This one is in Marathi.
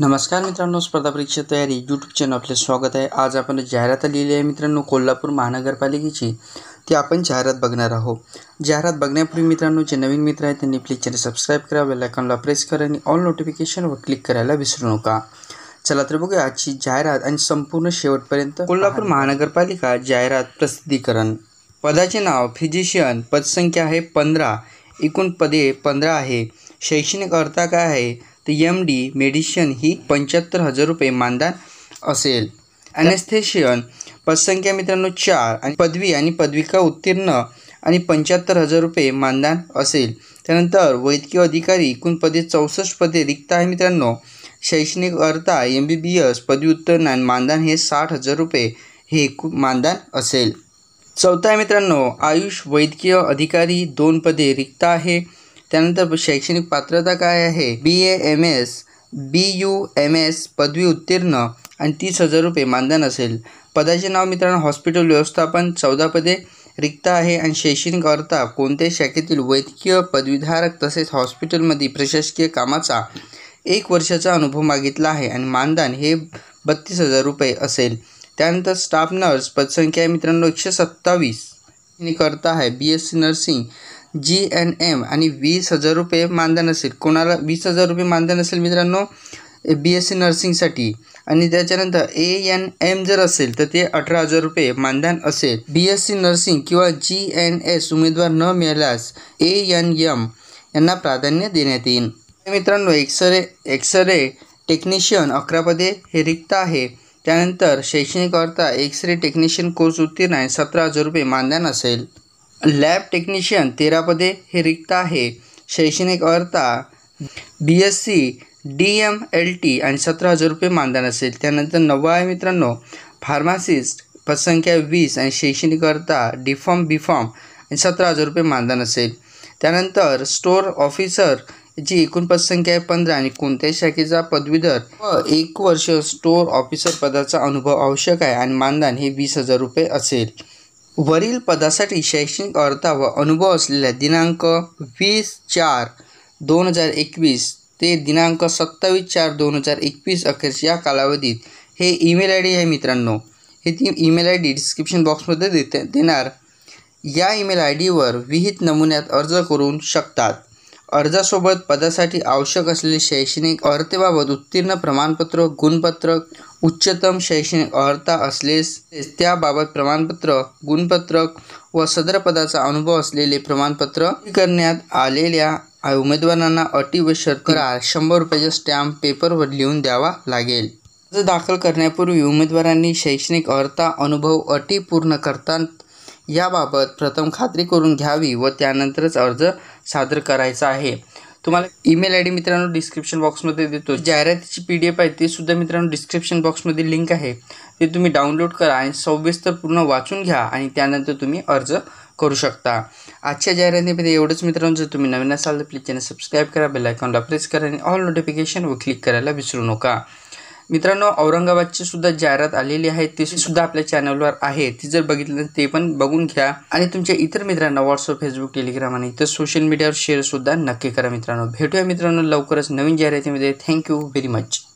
नमस्कार मित्रांनो स्पर्धा परीक्षा तयारी यूट्यूब चॅनल आपले स्वागत आहे. आज आपण जाहिरात आलेली आहे मित्रांनो कोल्हापूर महानगरपालिकेची. ती आपण जाहिरात बघणार आहोत. जाहिरात बघण्यापूर्वी मित्रांनो जे नवीन मित्र आहेत त्यांनी प्लीज चॅनल सबस्क्राईब करा बेल आयकॉनला प्रेस करा आणि ऑल नोटिफिकेशनवर क्लिक करायला विसरू नका. चला तर बघूया आजची जाहिरात आणि संपूर्ण शेवटपर्यंत कोल्हापूर महानगरपालिका जाहिरात प्रसिद्धीकरण. पदाचे नाव फिजिशियन पदसंख्या आहे पंधरा. एकूण पदे पंधरा आहे. शैक्षणिक अर्थ काय आहे? तर एम डी मेडिशन ही पंच्याहत्तर हजार रुपये मानधन असेल. ॲनेस्थेशियन पदसंख्या मित्रांनो चार आणि पदवी आणि पदविका उत्तीर्ण आणि पंच्याहत्तर हजार रुपये मानधन असेल. त्यानंतर वैद्यकीय अधिकारी एकूण पदे चौसष्ट पदे रिक्त आहे मित्रांनो. शैक्षणिक अर्था एम बी बी एस पदवी उत्तीर्ण आणि मानधन हे साठ हजार रुपये हे एकूण मानधन असेल. चौथा आहे मित्रांनो आयुष वैद्यकीय अधिकारी दोन पदे रिक्त आहे. त्यानंतर शैक्षणिक पात्रता काय आहे? B A M S B U M S पदवी उत्तीर्ण आणि तीस हजार रुपये मानधन असेल. पदाचे नाव मित्रांनो हॉस्पिटल व्यवस्थापन चौदा पदे रिक्त आहे आणि शैक्षणिक अर्था कोणत्याही शाखेतील वैद्यकीय पदवीधारक तसेच हॉस्पिटलमध्ये प्रशासकीय कामाचा एक वर्षाचा अनुभव मागितला आहे आणि मानधन हे बत्तीस हजार रुपये असेल. त्यानंतर स्टाफ नर्स पदसंख्या मित्रांनो एकशे सत्तावीस. करता आहे B S C nursing G N M आणि वीस हजार रुपये मानधन असेल. कोणाला वीस हजार रुपये मानधन असेल मित्रांनो? बी एस सी नर्सिंगसाठी. आणि त्याच्यानंतर ए एन एम जर असेल तर ते अठरा हजार रुपये मानधन असेल. बी एस सी नर्सिंग किंवा जी एन एस उमेदवार न मिळाल्यास ए एन एम यांना प्राधान्य देण्यात येईल. मित्रांनो एक्सरे एक्सरे टेक्निशियन अकरा पदे हे रिक्त आहे. त्यानंतर शैक्षणिक अर्था एक्सरे टेक्निशियन कोर्स उत्तीर्ण आहे. सतरा हजार रुपये मानधन असेल. लॅब टेक्निशियन तेरा पदे हे रिक्त आहे. शैक्षणिक अर्था B S C D M L T आणि सतरा हजार रुपये मानधन असेल. त्यानंतर नववा आहे मित्रांनो फार्मासिस्ट पदसंख्या वीस आणि शैक्षणिक अर्था डी फॉर्म बी फॉर्म आणि सतरा हजार रुपये मानधन असेल. त्यानंतर स्टोअर ऑफिसर जी एकूण पदसंख्या आहे पंधरा आणि कोणत्याही शाखेचा पदवीधर व एक वर्ष स्टोअर ऑफिसर पदाचा अनुभव आवश्यक आहे आणि मानधन हे वीस हजार रुपये असेल. वरील पदासाठी शैक्षणिक अर्था व अनुभव असलेल्या दिनांक वीस चार दोन हजार एकवीस ते दिनांक सत्तावीस चार दोन हजार एकवीस अखेरच या कालावधीत हे ईमेल आय डी आहे मित्रांनो. हे ती ईमेल आय डी डिस्क्रिप्शन बॉक्समध्ये देते देणार. या ईमेल आय डीवर विहित नमुन्यात अर्ज करू शकतात. अर्जासोबत पदासाठी आवश्यक असलेले शैक्षणिक अर्हतेबाबत उत्तीर्ण प्रमाणपत्र गुणपत्रक उच्चतम शैक्षणिक अर्हता असलेस त्याबाबत प्रमाणपत्र गुणपत्रक व सदर पदाचा अनुभव असलेले प्रमाणपत्र करण्यात आलेल्या उमेदवारांना अटी व शर्करा शंभर रुपयाचा स्टॅम्प पेपरवर लिहून द्यावा लागेल. अर्ज दाखल करण्यापूर्वी उमेदवारांनी शैक्षणिक अर्हता अनुभव अटी पूर्ण करतात. याबाबत प्रथम खात्री करून घ्यावी व त्यानंतरच अर्ज सादर करायचा आहे. तुम्हाला ईमेल आय डी मित्रांनो डिस्क्रिप्शन बॉक्समध्ये देतो. जाहिरातीची पी डी एफ आहे ते सुद्धा मित्रांनो डिस्क्रिप्शन बॉक्समध्ये लिंक आहे. ते तुम्ही डाउनलोड करा आणि सविस्तर पूर्ण वाचून घ्या आणि त्यानंतर तुम्ही अर्ज करू शकता. आजच्या जाहिरातीमध्ये एवढंच मित्रांनो. जर तुम्ही नवीन असाल तर प्लीज चॅनल सबस्क्राईब करा बेल आयकॉनला प्रेस करा आणि ऑल नोटिफिकेशनवर क्लिक करायला विसरू नका. मित्रांनो औरंगाबादची सुद्धा जाहिरात आलेली आहे. ती सुद्धा आपल्या चॅनलवर आहे. ती जर बघितलं तर ते पण बघून घ्या. आणि तुमच्या इतर मित्रांना व्हॉट्सअप फेसबुक टेलिग्राम आणि इतर सोशल मीडियावर शेअर सुद्धा नक्की करा मित्रांनो. भेटूया मित्रांनो लवकरच नवीन जाहिरातीमध्ये. Thank you very much